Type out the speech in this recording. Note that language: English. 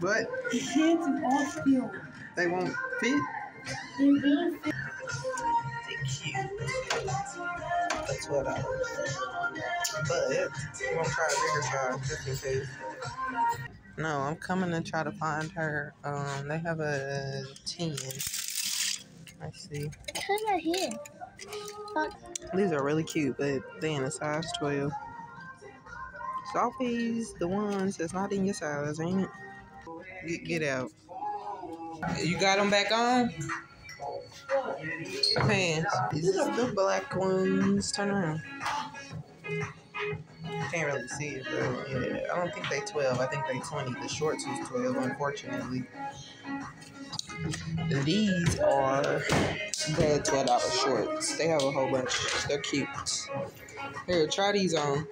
But The pants is all steel. they won't fit. They're being fit. They cute. That's what I But I'm gonna try a bigger size just in case. No, I'm coming to try to find her. Um, they have a 10. Let's see. Come right here. Fuck. These are really cute, but they in a size 12. It's always the ones that's not in your size, ain't it? Get, get out. You got them back on? Pants. These are the black ones. Turn around. Can't really see it, but yeah, I don't think they 12. I think they 20. The shorts was 12, unfortunately. These are the $12 shorts. They have a whole bunch. They're cute. Here, try these on.